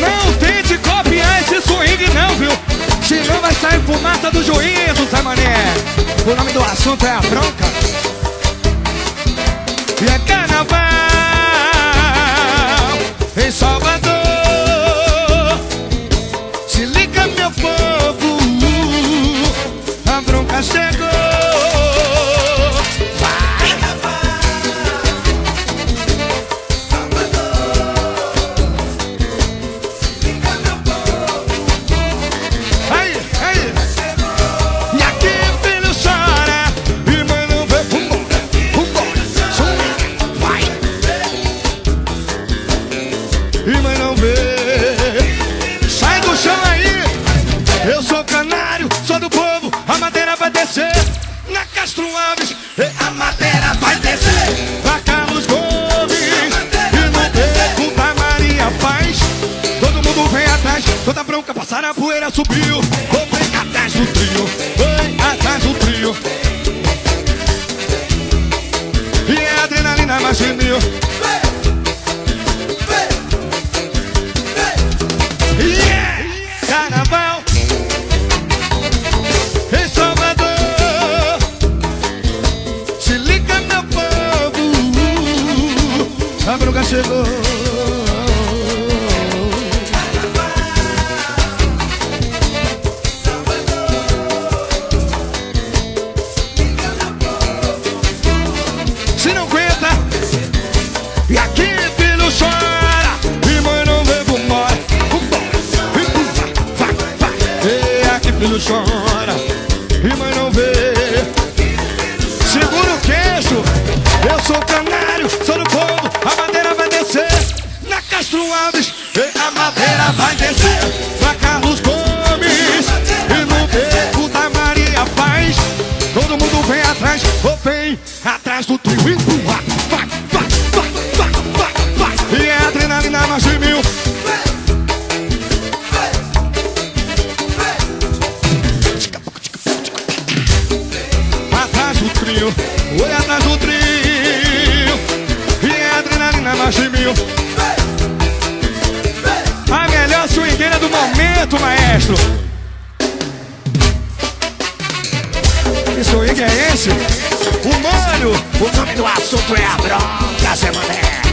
Não tente copiar esse swing não, viu? Senão vai sair fumaça do juízo, sai Mané. O nome do assunto é a bronca. E é carnaval em Salvador. Se liga meu povo, a bronca chegou. Na Castro Alves e A madeira vai descer. Pra Carlos Gomes E no beco da Maria Paz. Todo mundo vem atrás Toda bronca passar a poeira subiu. Vou bem atrás do trio Vem atrás do trio. E é adrenalina mais mil A bronca chegou vem atrás Ou vem atrás do trio Empurra, vai, vai, vai, vai, vai, vai. E é adrenalina mais de mil. Atrás do trio, oi atrás do trio. E é adrenalina mais de mil. A melhor swingueira do momento, maestro Que swing é esse? O Mano, o nome do assunto é a bronca, Zé Mané